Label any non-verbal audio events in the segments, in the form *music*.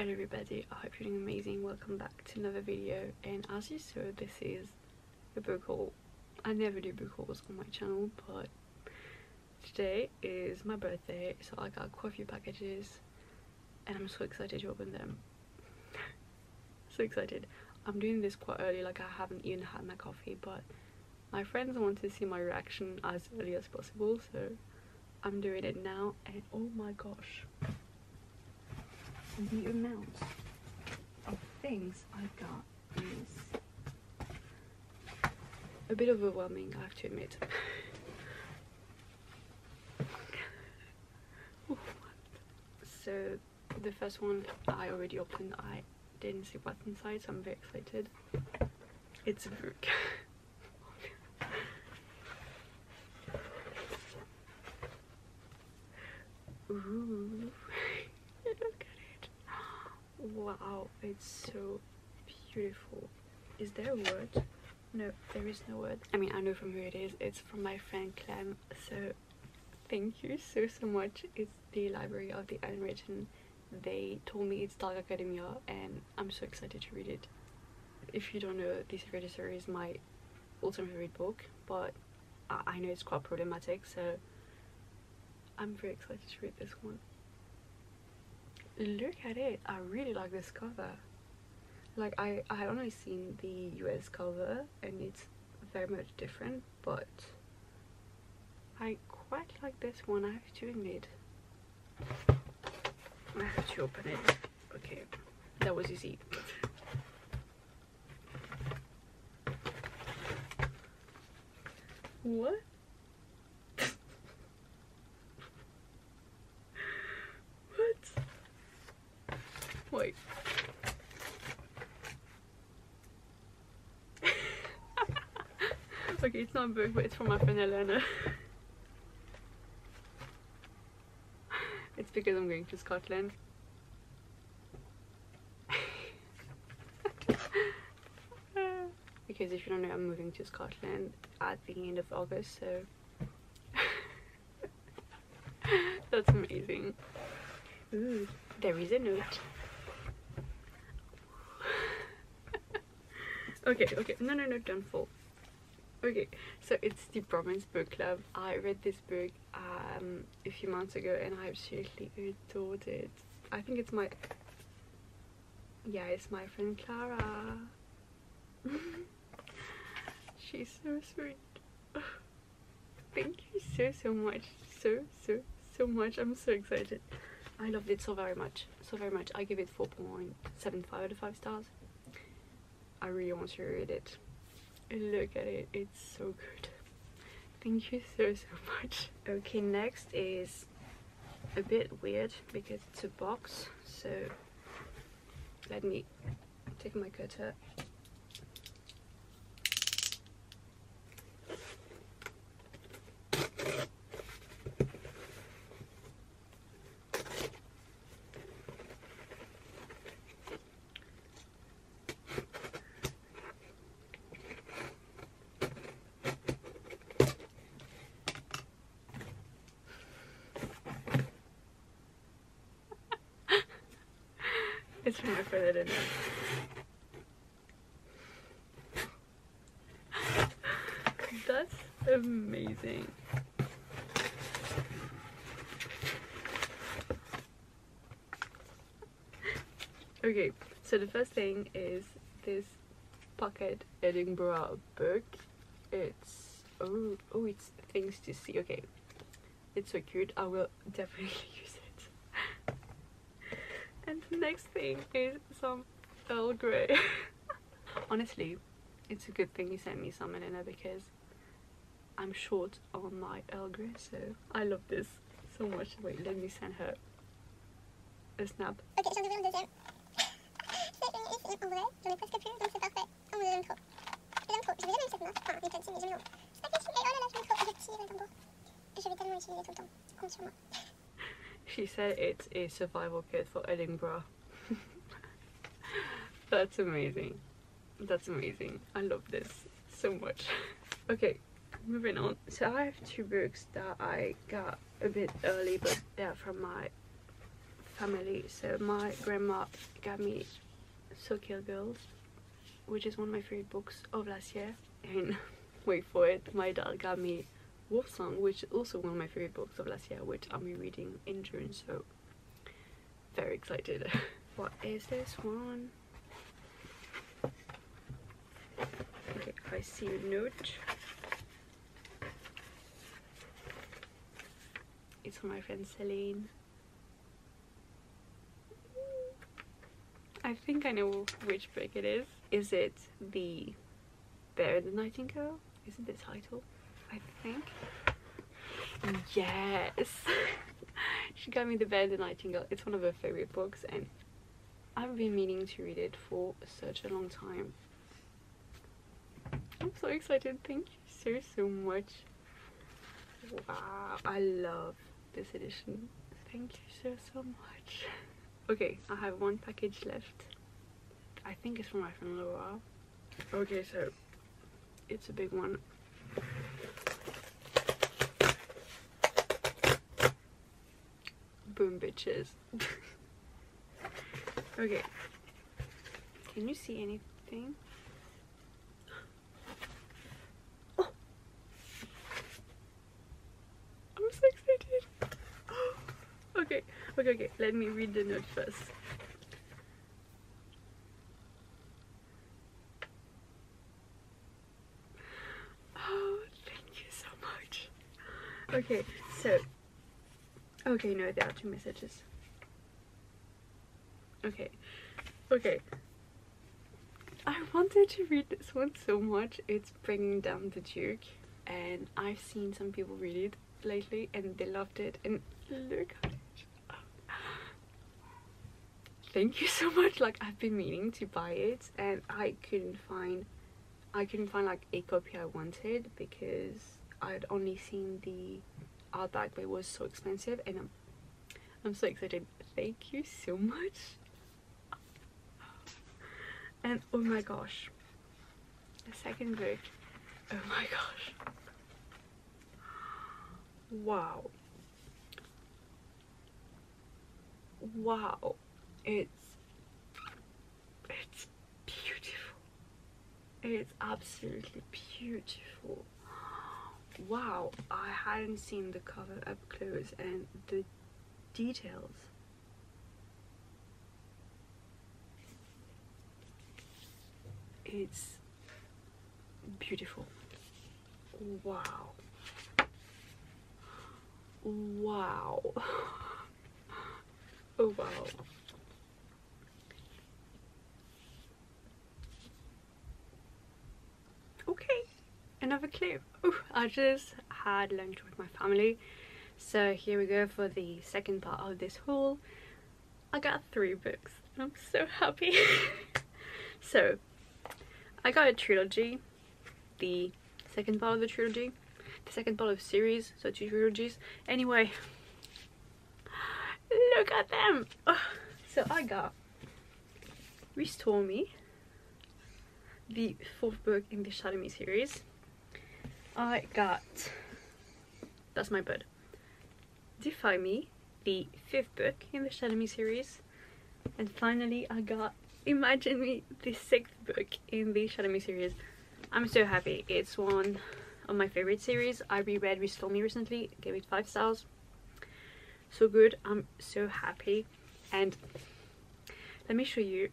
Hello everybody, I hope you're doing amazing. Welcome back to another video and as you saw this is a book haul. I never do book hauls on my channel but today is my birthday so I got quite a few packages and I'm so excited to open them. *laughs* so excited. I'm doing this quite early like I haven't even had my coffee but my friends want to see my reaction as early as possible so I'm doing it now and oh my gosh the amount of things I got is a bit overwhelming, I have to admit. *laughs* so the first one I already opened, I didn't see what's inside, so I'm very excited. It's a book. *laughs* Ooh. Wow, it's so beautiful. Is there a word? No, there is no word. I mean, I know from who it is. It's from my friend Clem. So, thank you so, so much. It's the Library of the Unwritten. They told me it's Dark Academia, and I'm so excited to read it. If you don't know, this Hereditary is my ultimate favorite book, but I know it's quite problematic, so I'm very excited to read this one look at it i really like this cover. Like i i had only seen the us cover and it's very much different but i quite like this one i have to admit. I have to open it. Okay that was easy. What Wait. But it's from my friend Elena. it's because I'm going to Scotland. because if you don't know, I'm moving to Scotland at the end of August, so that's amazing. Ooh, there is a note. okay okay no no no don't fall okay so it's the Bromance book club. I read this book um a few months ago and i absolutely adored it. I think it's my yeah it's my friend clara. *laughs* She's so sweet. *laughs* Thank you so so much so so so much. I'm so excited. I loved it so very much so very much. I give it 4.75 out of 5 stars. I really want to read it. Look at it, it's so good. Thank you so so *laughs* much. Okay, next is a bit weird because it's a box. So let me take my cutter It's from my friend that That's amazing. Okay, so the first thing is this pocket Edinburgh book. It's oh oh it's things to see. Okay, it's so cute. I will *laughs* definitely use the next thing is some Earl Grey. Honestly, it's a good thing you sent me some Elena because I'm short on my Earl Grey so I love this so much. Wait, let me send her a snap. Ok, j'en ouvrir le deuxième. C'est une en vrai, j'en ai presque plus donc c'est parfait. Oh j'aime trop. J'aime trop, cette. Enfin, j'aime oh là là, trop. Tellement tout le temps. Sur moi. She said it's a survival kit for Edinburgh. *laughs* That's amazing. That's amazing. I love this so much. *laughs* okay, moving on. So I have two books that I got a bit early, but they're from my family. So my grandma got me Sawkill Girls, which is one of my favorite books of last year. And *laughs* wait for it, my dad got me Wolf Song, which is also one of my favorite books of last year, which I'll be reading in June. So very excited. *laughs* what is this one? Okay, I see a note. It's from my friend Celine. I think I know which book it is. Is it the Bear the Nightingale? Isn't the title? I think. Yes! she got me the Bear the Nightingale. It's one of her favorite books and I've been meaning to read it for such a long time. I'm so excited. Thank you so, so much. Wow, I love this edition. Thank you so, so much. Okay, I have one package left. I think it's from my friend Laura. Okay, so it's a big one. Boom, bitches. *laughs* okay. Can you see anything? Oh. I'm so excited. *gasps* okay, okay, okay. Let me read the note first. *gasps* Oh, thank you so much. Okay, so okay, no, there are two messages. Okay, okay. I wanted to read this one so much. It's bringing down the Duke, and I've seen some people read it lately, and they loved it. And look at it. Thank you so much. Like I've been meaning to buy it, and I couldn't find. I couldn't find like a copy I wanted because I'd only seen the but it was so expensive, and I'm, I'm so excited. Thank you so much. And oh my gosh, the second book. Oh my gosh. Wow. Wow. It's it's beautiful. It's absolutely beautiful. Wow, I hadn't seen the cover up close and the details. It's beautiful. Wow. Wow. *laughs* Oh wow. Okay another clue I just had lunch with my family so here we go for the second part of this haul i got three books i'm so happy *laughs* so I got a trilogy, the second part of the trilogy, the second part of the series, so two trilogies. Anyway, *sighs* look at them! So I got Restore Me, the fourth book in the Shatter Me series. I got, that's my bud, Defy Me, the fifth book in the Shatter Me series. And finally I got Imagine Me, the sixth book in the Shatter Me series. I'm so happy. It's one of my favorite series. I reread Restore Me recently, gave it 5 stars. So good, I'm so happy. And let me show you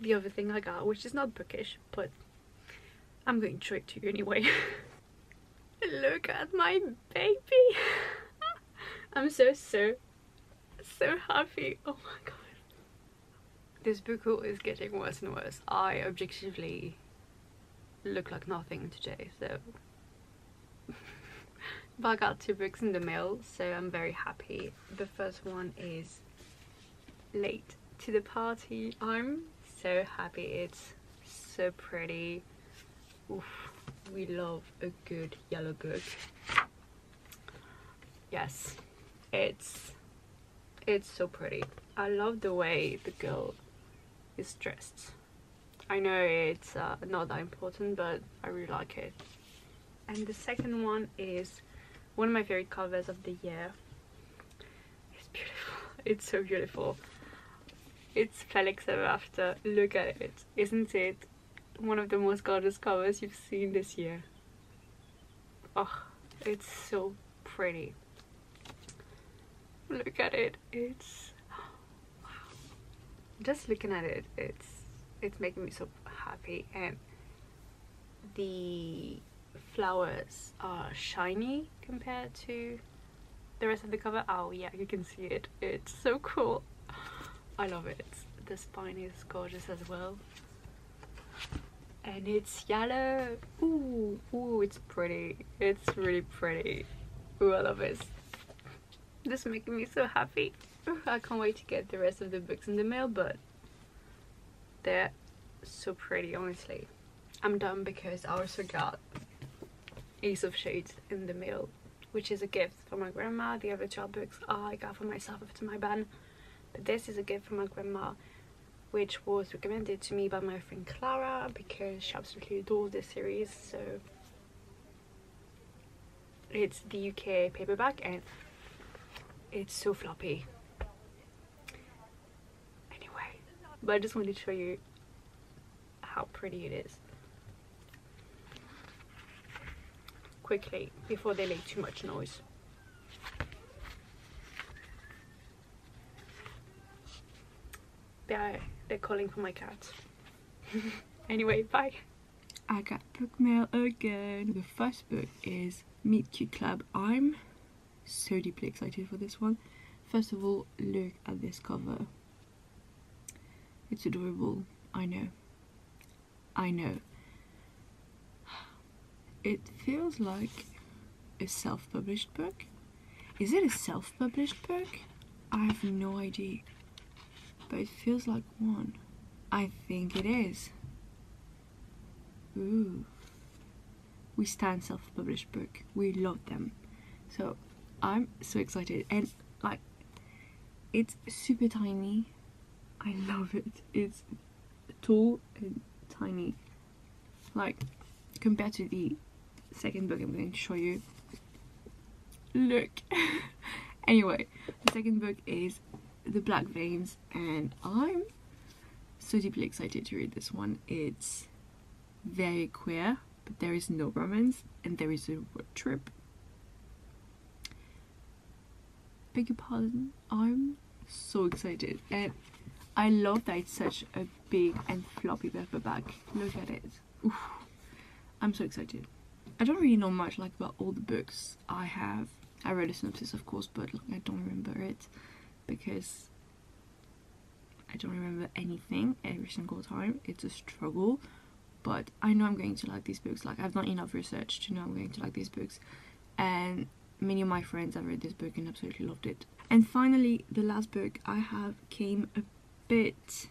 the other thing I got, which is not bookish, but I'm going to show it to you anyway. *laughs* Look at my baby! *laughs* I'm so, so, so happy. Oh my god this book is getting worse and worse. I objectively look like nothing today, so but I got two books in the mail, so I'm very happy. The first one is Late to the Party. I'm so happy. It's so pretty. Oof, we love a good yellow book. Yes, it's it's so pretty. I love the way the girl is dressed. I know it's uh, not that important, but I really like it. And the second one is one of my favorite covers of the year. It's beautiful. *laughs* it's so beautiful. It's Felix ever after. Look at it. Isn't it one of the most gorgeous covers you've seen this year? Oh, it's so pretty. Look at it. It's wow. *gasps* Just looking at it, it's it's making me so happy and the flowers are shiny compared to the rest of the cover. Oh yeah, you can see it. It's so cool. *sighs* I love it. The spine is gorgeous as well. And it's yellow. Ooh, ooh, it's pretty. It's really pretty. Ooh, I love it. This is making me so happy. I can't wait to get the rest of the books in the mail, but they're so pretty, honestly. I'm done because I also got Ace of Shades in the mail, which is a gift for my grandma. The other child books I got for myself after my ban. But this is a gift from my grandma, which was recommended to me by my friend Clara because she absolutely adores this series. So it's the UK paperback and it's so floppy. Anyway, but I just wanted to show you how pretty it is. Quickly, before they make too much noise. They're, they're calling for my cat. *laughs* anyway, bye. I got book mail again. The first book is Meet Cute Club. I'm so deeply excited for this one. First of all, look at this cover. It's adorable. I know. I know. *sighs* It feels like a self-published book. Is it a self-published book? I have no idea. But it feels like one. I think it is. Ooh. We stand self-published book. We love them. So I'm so excited and like it's super tiny. I love it. It's tall and tiny. Like compared to the second book I'm going to show you. Look. *laughs* anyway, the second book is The Black Veins and I'm so deeply excited to read this one. It's very queer, but there is no romance and there is a road trip. Beg your pardon? I'm so excited and i love that it's such a big and floppy paperback look at it. Oof. i'm so excited. I don't really know much like about all the books i have. I read a synopsis of course but like, i don't remember it because i don't remember anything every single time it's a struggle but i know i'm going to like these books like i've done enough research to know i'm going to like these books and many of my friends have read this book and absolutely loved it. And finally, the last book I have came a bit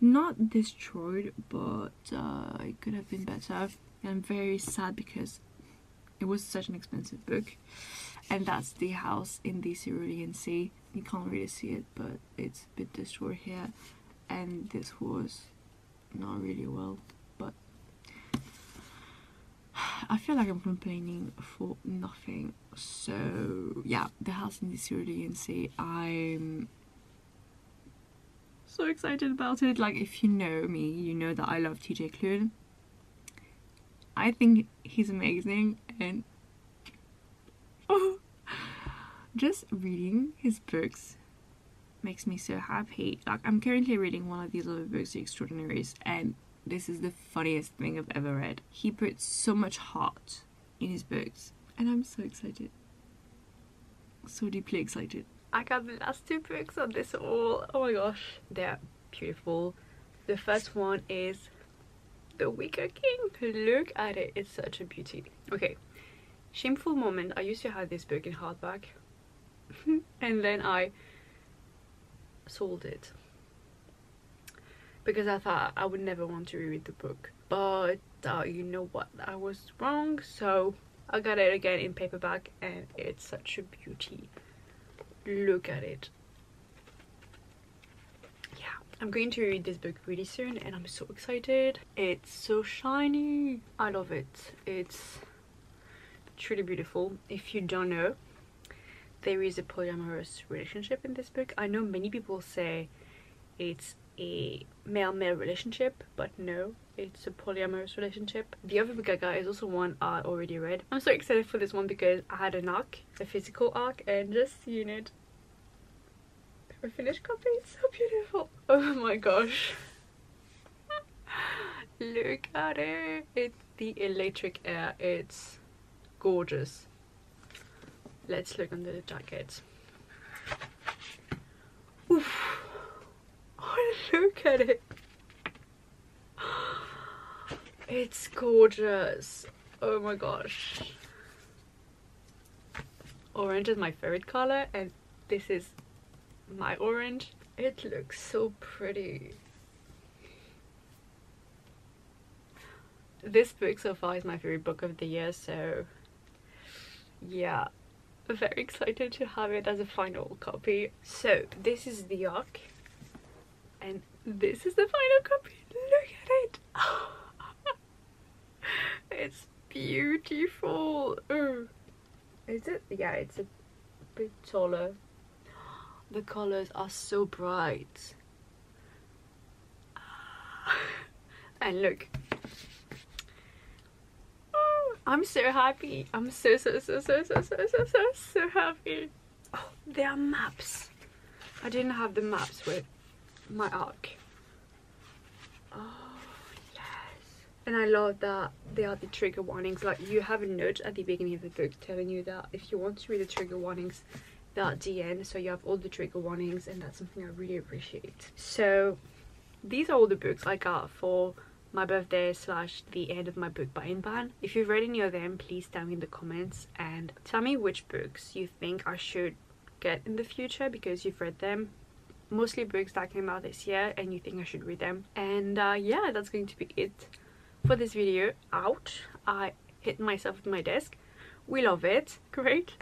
not destroyed, but uh, it could have been better. And I'm very sad because it was such an expensive book. And that's The House in the Cerulean Sea. You can't really see it, but it's a bit destroyed here. And this was not really well but *sighs* I feel like I'm complaining for nothing. So yeah, the house in the Cerulean Sea. I'm so excited about it. Like if you know me, you know that I love TJ Klune. I think he's amazing and *laughs* oh, just reading his books makes me so happy. Like I'm currently reading one of these other books, The Extraordinaries, and this is the funniest thing I've ever read. He puts so much heart in his books, and I'm so excited. So deeply excited. I got the last two books on this all. Oh my gosh, they're beautiful. The first one is The Wicker King. Look at it, it's such a beauty. Okay, shameful moment. I used to have this book in hardback, *laughs* and then I sold it because I thought I would never want to reread the book. But uh, you know what, I was wrong. So I got it again in paperback and it's such a beauty. Look at it. Yeah, I'm going to read this book really soon and I'm so excited. It's so shiny. I love it. It's truly beautiful. If you don't know, there is a polyamorous relationship in this book. I know many people say it's a male-male relationship, but no, it's a polyamorous relationship. The other book I got is also one I already read. I'm so excited for this one because I had an arc, a physical arc, and just seeing it. A finished copy, it's so beautiful. *laughs* Oh my gosh. *laughs* Look at it. It's the Electric Heir. It's gorgeous. Let's look under the jacket. Oof. *laughs* Oh, look at it. It's gorgeous. Oh my gosh. Orange is my favorite color and this is my orange. It looks so pretty. This book so far is my favorite book of the year, so yeah, very excited to have it as a final copy. So this is the arc and this is the final copy. Look at it. *laughs* it's beautiful. Ooh. Is it? Yeah, it's a bit taller. The colors are so bright. *laughs* And look, I'm so happy. I'm so, so, so, so, so, so, so, so, so happy. Oh, there are maps. I didn't have the maps with my arc. Oh, yes. And I love that they are the trigger warnings. Like, you have a note at the beginning of the book telling you that if you want to read the trigger warnings, they're the end. So you have all the trigger warnings, and that's something I really appreciate. So, these are all the books I got for my birthday slash the end of my book buying ban. If you've read any of them, please tell me in the comments and tell me which books you think I should get in the future because you've read them. Mostly books that came out this year and you think I should read them. And uh, yeah, that's going to be it for this video. Out. I hit myself with my desk. We love it. *laughs* Great.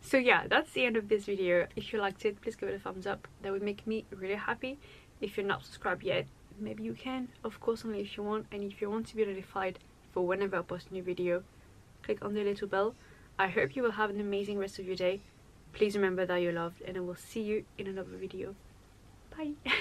So yeah, that's the end of this video. If you liked it, please give it a thumbs up. That would make me really happy. If you're not subscribed yet, maybe you can of course only if you want and if you want to be notified for whenever I post a new video click on the little bell. I hope you will have an amazing rest of your day. Please remember that you're loved and I will see you in another video. Bye *laughs*